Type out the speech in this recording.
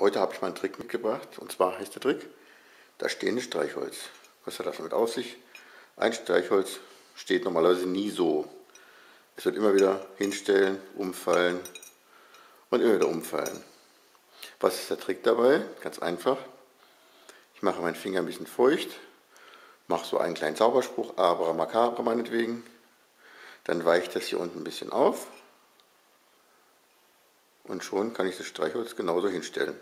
Heute habe ich mal einen Trick mitgebracht und zwar heißt der Trick das stehende Streichholz. Was hat das damit auf sich? Ein Streichholz steht normalerweise nie so. Es wird immer wieder hinstellen, umfallen und immer wieder umfallen. Was ist der Trick dabei? Ganz einfach. Ich mache meinen Finger ein bisschen feucht, mache so einen kleinen Zauberspruch, aber Macabre meinetwegen. Dann weicht das hier unten ein bisschen auf und schon kann ich das Streichholz genauso hinstellen.